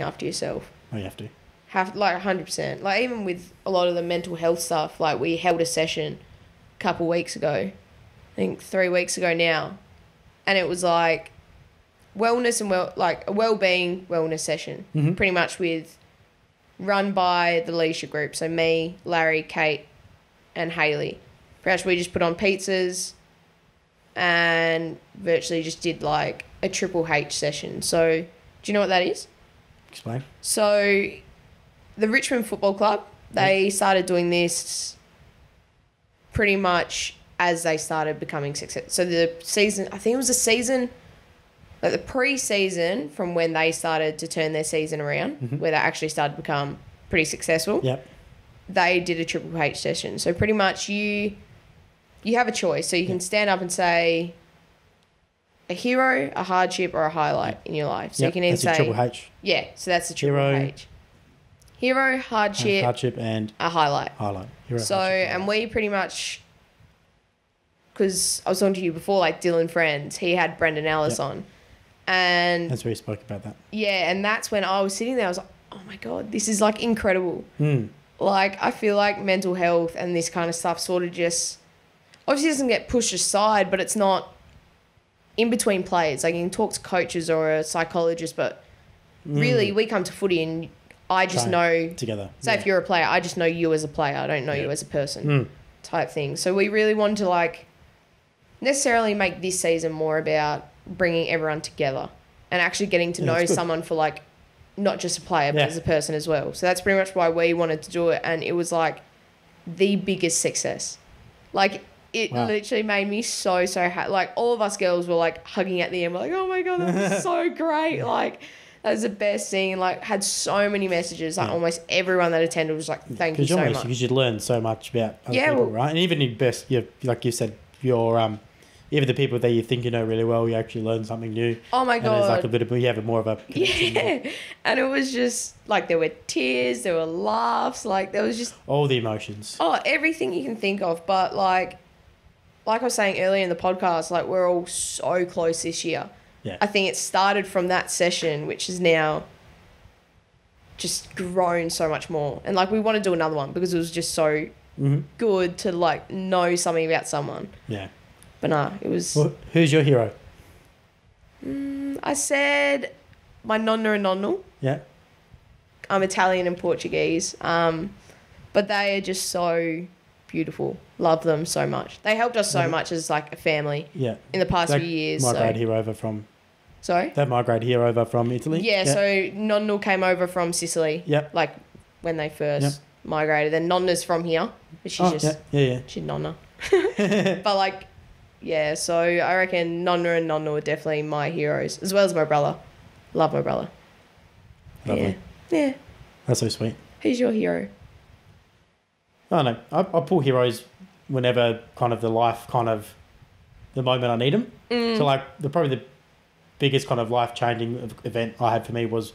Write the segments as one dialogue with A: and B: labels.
A: after yourself.
B: Oh, you have to.
A: Have like hundred percent. Like even with a lot of the mental health stuff, like we held a session a couple weeks ago, I think three weeks ago now, and it was like wellness and well like a well-being wellness session,
B: Mhm.
A: pretty much with run by the leadership group. So me, Larry, Kate, and Haley. Pretty much we just put on pizzas and virtually just did like a triple H session. So do you know what that is?
B: Explain.
A: So, the Richmond Football Club, they started doing this pretty much as they started becoming success. So the season, I think it was the season, like the pre-season from when they started to turn their season around, mm-hmm. where they actually started to become pretty successful.
B: Yep.
A: They did a Triple H session. So pretty much you, you have a choice. So you can stand up and say. A hero, a hardship, or a highlight in your life. So
B: yep.
A: you can either
B: That's a
A: say
B: triple H.
A: yeah, so that's the triple
B: Hero.
A: H. Hero, hardship,
B: Hardship and
A: a highlight.
B: highlight. Hero,
A: So,
B: hardship,
A: and
B: highlight.
A: we pretty much, because I was talking to you before, like Dylan Friends, he had Brendan Ellis
B: Yep.
A: on. And
B: That's where he spoke about that.
A: yeah, and that's when I was sitting there, I was like, oh my God, this is like incredible.
B: Mm.
A: Like, I feel like mental health and this kind of stuff sort of just, obviously doesn't get pushed aside, but it's not in between plays. Like, you can talk to coaches or a psychologist, but really, we come to footy and I just
B: Train
A: know
B: Together.
A: Say if you're a player, I just know you as a player. I don't know you as a person.
B: Mm.
A: Type thing. So we really wanted to like necessarily make this season more about bringing everyone together and actually getting to
B: Yeah,
A: know someone for like not just a player but
B: Yeah.
A: as a person as well. So that's pretty much why we wanted to do it, and it was like the biggest success. Like it
B: Wow.
A: literally made me so so happy. Like all of us girls were like hugging at the end, we're like, "Oh my god, that was so great!" Like that was the best thing. Like had so many messages. Like
B: Yeah.
A: almost everyone that attended was like, "Thank you so much."
B: because you learn so much about other
A: Yeah,
B: people,
A: well-
B: right? And even in best, you like you said, your um, even the people that you think you know really well, you actually learn something new.
A: Oh my god!
B: And it's like a bit of you have more of a.
A: Yeah. And it was just like there were tears, there were laughs, like there was just
B: all the emotions.
A: oh, everything you can think of. But like like I was saying earlier in the podcast, like we're all so close this year.
B: Yeah.
A: I think it started from that session, which is now just grown so much more. And like we want to do another one because it was just so
B: hmm
A: good to like know something about someone.
B: Yeah.
A: But nah, it was
B: Well, who's your hero?
A: I said my nonna and nonno.
B: Yeah.
A: I'm Italian and Portuguese. Um, but they are just so beautiful. Love them so much. They helped us so
B: Mhm.
A: much as like a family
B: Yeah.
A: in the past
B: They
A: few years.
B: Migrated
A: So.
B: here over from
A: Sorry.
B: that migrated here over from Italy.
A: Yeah, so Nonno came over from Sicily.
B: Yep.
A: Like when they first
B: Yep.
A: migrated. Then Nonna's from here, but she's
B: oh,
A: just
B: yeah, yeah,
A: she's Nonna. but like, yeah. So I reckon Nonna and Nonno are definitely my heroes, as well as my brother. Love my brother.
B: Lovely.
A: Yeah. Yeah.
B: That's so sweet.
A: Who's your hero?
B: I don't know. I, I pull heroes whenever kind of the life kind of the moment I need them.
A: Mm.
B: So like the probably the biggest kind of life changing event I had for me was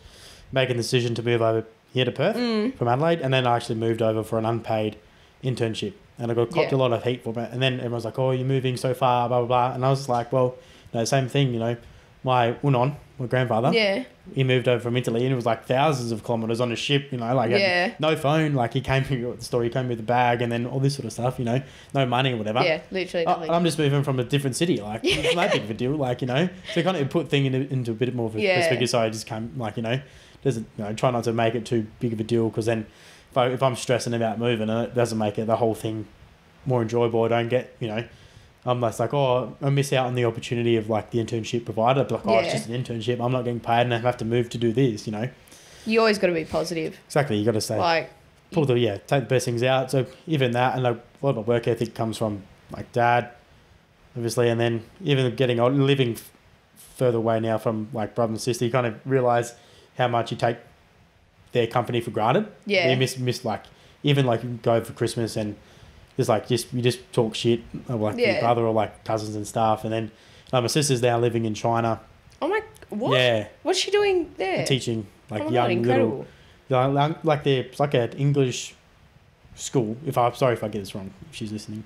B: making the decision to move over here to Perth
A: Mm.
B: from Adelaide, and then I actually moved over for an unpaid internship, and I got copped
A: Yeah.
B: a lot of heat for it. And then everyone's like, "Oh, you're moving so far," blah blah blah, and I was like, "Well, no, same thing, you know." My nonno, my grandfather,
A: Yeah.
B: he moved over from Italy and it was like thousands of kilometers on a ship, you know, like
A: Yeah.
B: no phone. Like he came here, the story he came with a bag and then all this sort of stuff, you know, no money or whatever.
A: Yeah. Literally.
B: Uh, I,
A: nothing.
B: I'm just moving from a different city, like it's no big of a deal, like you know. So kind of put thing into, into a bit more of a
A: Yeah.
B: perspective. So I just came, like you know, doesn't you know, try not to make it too big of a deal because then if I if I'm stressing about moving, and it doesn't make it the whole thing more enjoyable. I don't get you know. I'm just like, oh, I miss out on the opportunity of like the internship provider. But like, oh, it's just an internship. I'm not getting paid, and I have to move to do this. You know,
A: you always got to be positive.
B: exactly. You got to say
A: Like.
B: pull the yeah, take the best things out. So even that, and like, a lot of my work ethic comes from like dad, obviously, and then even getting old, living further away now from like brother and sister, you kind of realize how much you take their company for granted.
A: Yeah.
B: you miss miss like even like you go for Christmas and just like just you just talk shit of like your brother or like cousins and stuff, and then like, my sister's now living in China.
A: Oh my. What?
B: Yeah,
A: What's she doing there?
B: teaching like
A: oh
B: young
A: God,
B: little like, like- like they're it's like an English school. If I'm sorry if I get this wrong, if she's listening,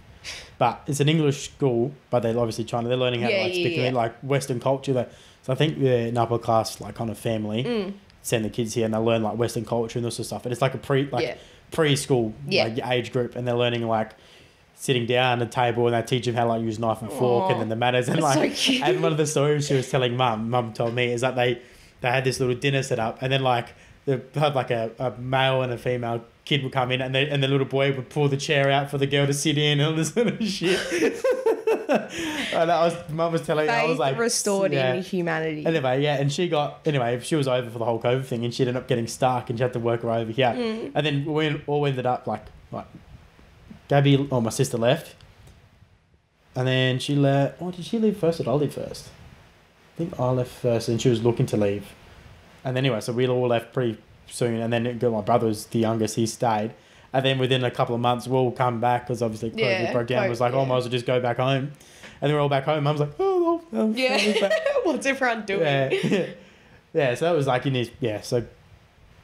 B: but it's an English school, but they're obviously to they're learning how
A: Yeah,
B: to like speak
A: yeah.
B: like Western culture. That so I think they're an upper class like kind of family,
A: Mm.
B: send the kids here and they learn like Western culture and this sort of stuff. And it's like a pre like
A: Yeah.
B: Preschool
A: Yeah.
B: like age group, and they're learning like sitting down at a table and they teach them how like use knife and fork
A: Aw.
B: and then the manners and
A: That's so
B: like
A: cute.
B: and one of the stories she was telling mum, mum told me is that they they had this little dinner set up and then like they had like a, a male and a female kid would come in and they, and the little boy would pull the chair out for the girl to sit in and all this sort of shit. and I was mum was telling me I was like
A: restored
B: yeah.
A: in humanity.
B: Anyway, yeah, and she got anyway. She was over for the whole COVID thing, and she ended up getting stuck, and she had to work her over here.
A: Mm.
B: And then we all ended up like like Gabby or my sister left, and then she left. Oh, did she leave first or did I leave first? I think I left first, and she was looking to leave. And anyway, so we all left pretty soon, and then it my brother was the youngest. He stayed. And then within a couple of months, we'll come back because obviously COVID
A: Yeah,
B: broke down. It was like,
A: co-
B: oh, might as well just go back home. And then we're all back home. Mum's like, oh, well, family's
A: yeah. What's everyone doing?
B: Yeah, yeah. So that was like in his yeah. So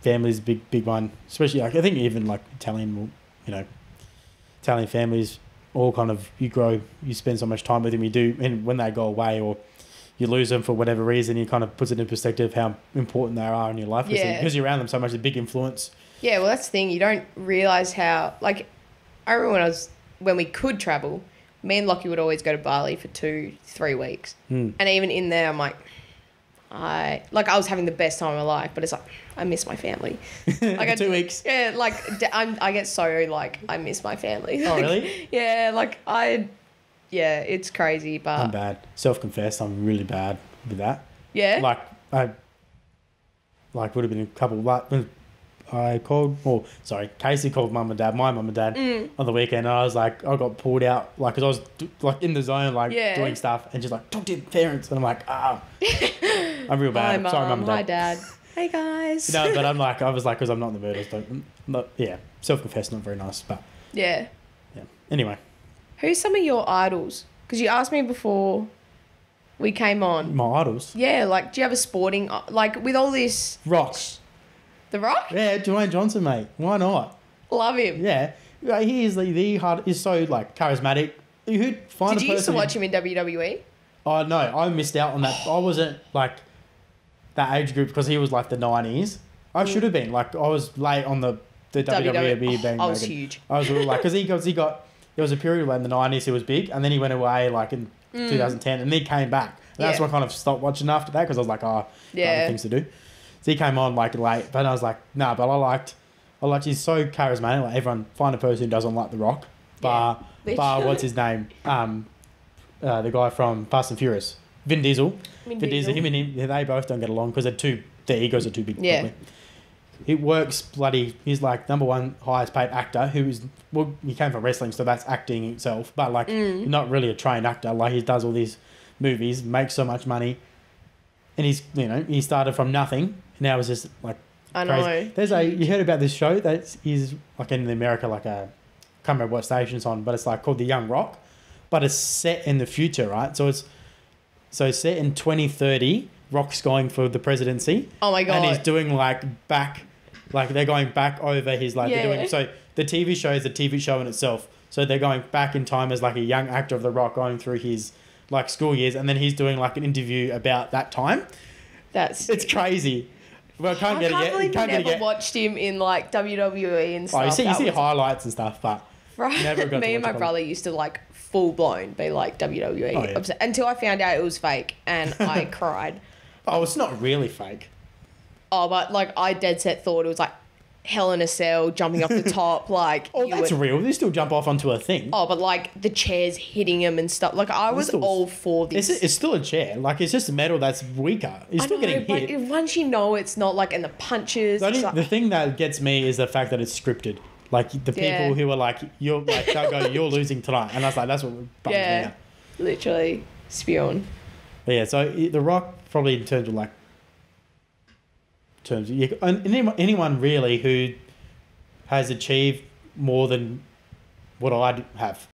B: families a big big one, especially like I think even like Italian, you know, Italian families all kind of you grow, you spend so much time with them, you do, and when they go away or you lose them for whatever reason, you kind of puts it in perspective how important they are in your life because
A: Yeah.
B: you're around them so much, a big influence.
A: Yeah, well, that's the thing. You don't realize how, like, I remember when I was, when we could travel, me and Lockie would always go to Bali for two, three weeks.
B: Hmm.
A: And even in there, I'm like, I, like, I was having the best time of my life, but it's like, I miss my family. Like, I,
B: Two weeks.
A: Yeah, like, I'm, I get so, like, I miss my family.
B: Oh
A: Like,
B: really?
A: Yeah, like, I, yeah, it's crazy, but I'm
B: bad. Self confessed, I'm really bad with that.
A: yeah.
B: like I like would have been a couple like I called or sorry Casey called mum and dad my mum and dad
A: Mm.
B: on the weekend and I was like I got pulled out like because I was like in the zone like
A: Yeah.
B: doing stuff and just like talk to your parents and I'm like ah I'm real
A: Hi,
B: bad sorry mum and
A: Hi,
B: dad
A: dad. Hey, guys.
B: no but I'm like I was like because I'm not in the mood I was like mm, not yeah self confessed not very nice but
A: Yeah.
B: yeah anyway
A: Who's some of your idols? Because you asked me before we came on.
B: my idols
A: Yeah, like, do you have a sporting like with all this
B: rocks
A: The Rock?
B: yeah Dwayne Johnson mate why not
A: Love him.
B: yeah Yeah, he is the, the hard he's so like charismatic who'd find
A: Did
B: a
A: you used to watch him in? WWE?
B: Oh no, I missed out on that. I wasn't like that age group because he was like the nineties. I mm. should have been like I was late on the the WWE,
A: WWE. Oh,
B: bandwagon.
A: I was huge.
B: I was really like because he got he got there was a period where in the nineties he was big and then he went away like in mm. 2010 and then he came back. And that's why I kind of stopped watching after that because I was like, oh, got other
A: Yeah.
B: things to do. So he came on like late, but I was like, nah, but I liked, I liked he's so charismatic. Like everyone, find a person who doesn't like The Rock. Bar,
A: Yeah.
B: bar, what's his name? Um, uh, the guy from Fast and Furious, Vin Diesel.
A: Vin
B: Vin Diesel,
A: Diesel.
B: him and him, they both don't get along because they're too, their egos are too big.
A: Yeah.
B: probably. It works bloody. He's like number one highest paid actor who is well. He came from wrestling, so that's acting itself. But like,
A: Mm.
B: not really a trained actor. Like he does all these movies, makes so much money, and he's you know he started from nothing. Now it's just like
A: I
B: crazy.
A: know.
B: There's a you heard about this show that is like in the America like a can't remember what station it's on, but it's like called The Young Rock, but it's set in the future, right? So it's so set in 2030. Rock's going for the presidency,
A: Oh my god.
B: and he's doing like back, like they're going back over his like they're
A: Yeah.
B: doing. So the TV show is a TV show in itself. So they're going back in time as like a young actor of The Rock going through his like school years, and then he's doing like an interview about that time.
A: That's
B: It's crazy. Well, I can't
A: I
B: get
A: can't
B: it yet. You can't get it
A: never
B: yet.
A: watched him in like WWE and stuff.
B: Oh, you see, you
A: That
B: see
A: was-
B: highlights and stuff, but
A: Right.
B: Never got to
A: Me and my
B: it.
A: brother used to like full blown be like WWE
B: Oh, yeah.
A: obsessed- until I found out it was fake and I cried.
B: oh, it's not really fake.
A: Oh, but like I dead set thought it was like Hell in a Cell jumping off the top, like
B: Oh, that's
A: would-
B: real. They still jump off onto a thing.
A: Oh, but like the chairs hitting him and stuff. Like I was
B: still-
A: all for this.
B: It's, it's still a chair. Like it's just metal that's weaker. It's
A: I
B: still
A: know,
B: getting
A: but
B: hit.
A: once you know it's not like in the punches.
B: The, only,
A: like-
B: the thing that gets me is the fact that it's scripted. Like the people
A: Yeah.
B: who are like, you're like, they'll go, you're losing tonight, and I was like, that's what bums me
A: yeah,
B: out.
A: literally spewing.
B: But yeah, so the Rock probably in terms of like, terms you, anyone, anyone really who has achieved more than what I have.